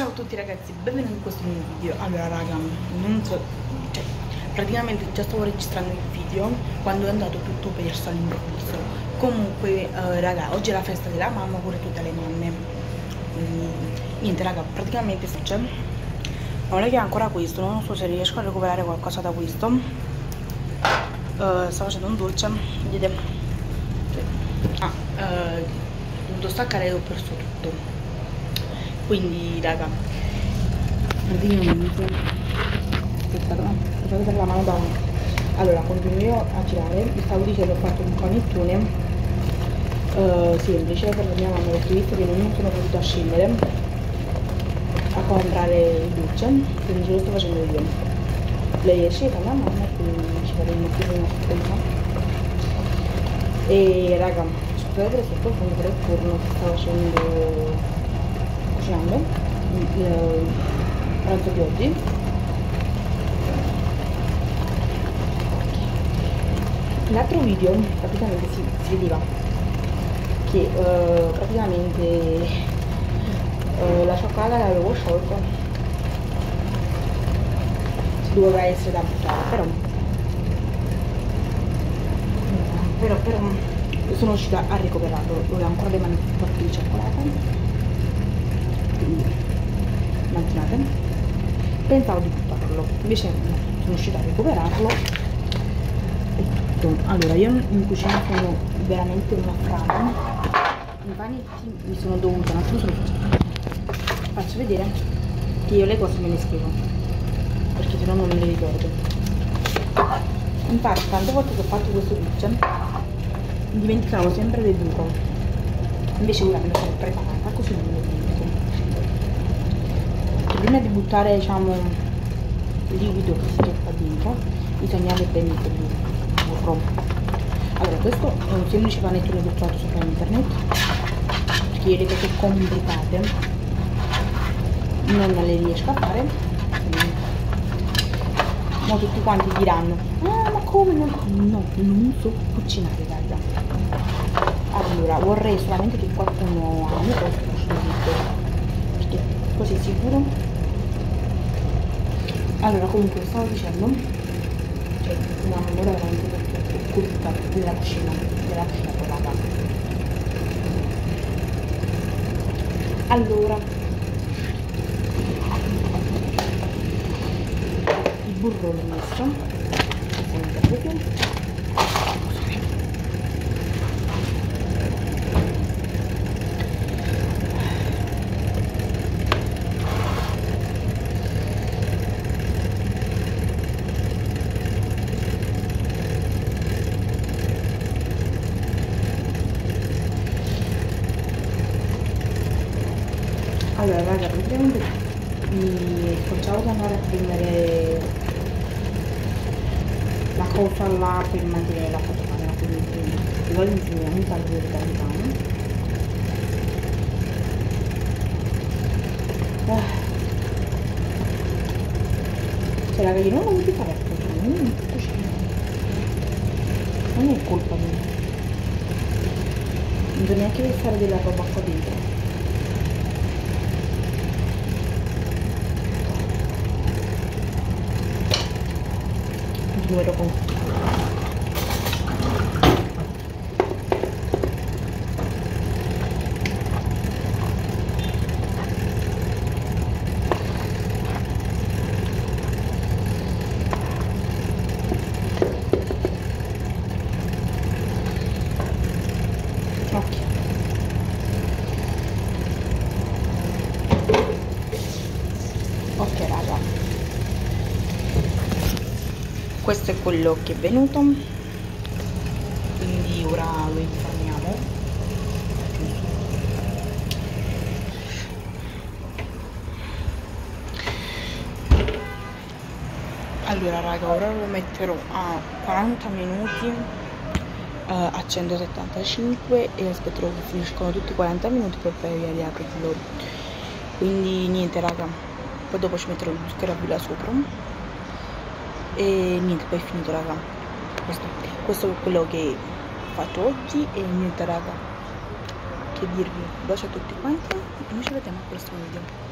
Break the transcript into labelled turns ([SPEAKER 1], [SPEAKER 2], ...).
[SPEAKER 1] Ciao a tutti ragazzi, benvenuti in questo nuovo video. Allora raga, non so, cioè, praticamente già stavo registrando il video Quando è andato tutto perso all'improvviso Comunque, eh, raga, oggi è la festa della mamma, pure tutte le mamme. Quindi, niente raga, praticamente sto c'è è che ancora questo, non so se riesco a recuperare qualcosa da questo. Uh, Sto facendo un dolce, vedete. Ah, uh, ho dovuto staccare e ho perso tutto quindi raga. Praticamente aspettate vedere la mano da allora continuo a girare. Vi stavo dicendo ho fatto un panettone uh, semplice per la mia mamma perché visto che non sono potuta scendere a comprare il dolce quindi ce lo sto facendo io. Lei è scesa la mamma quindi ci faremo più una sorpresa e raga scusate per il sottofondo per il forno che sta facendo cucinando il pranzo di oggi. L'altro video praticamente si, si vedeva che uh, praticamente uh, la cioccolata l'avevo sciolta. Doveva essere da buttare però. Però però sono riuscita a recuperarlo. Ho ancora le mani di cioccolata immaginate. Pensavo di buttarlo invece no, sono riuscita a recuperarlo. E tutto. Allora io in cucina sono veramente una frana. I panetti mi sono dovuta non so faccio vedere che io le cose me le scrivo perché se no non me le ricordo. Infatti tante volte che ho fatto questo dolce dimenticavo sempre del buco. Invece ora me lo sono preparata così non me lo dimentico prima di buttare diciamo il liquido che si tocca dentro bisogna bene il burro allora questo è un semplice panettone che ho trovato sopra internet. Perché cose complicate non le riesco a fare. Ma tutti quanti diranno ah ma come non no non so cucinare raga allora vorrei solamente che qualcuno ami questo così sicuro? Allora comunque stavo dicendo cioè una memoria veramente occulta della cucina della cucina polacca allora il burro l'ho messo allora raga praticamente scocciavo di andare a prendere la cosa là per mantenere la fotocamera quindi io vi insegniamo un taglio di pane ah. cioè raga io non ho voluto fare non non è colpa mia. Non devo neanche fare della roba qua dentro número questo è quello che è venuto. Quindi ora lo informiamo. Allora raga ora lo metterò a 40 minuti uh, a 175 e aspetterò che finiscono tutti i 40 minuti per poi riaprirlo quindi niente raga poi dopo ci metterò lo zucchero a villa sopra e niente poi è finito raga. Questo, questo è quello che fatto oggi e niente raga. Che dirvi? Bacio a tutti quanti. E noi ci vediamo al prossimo video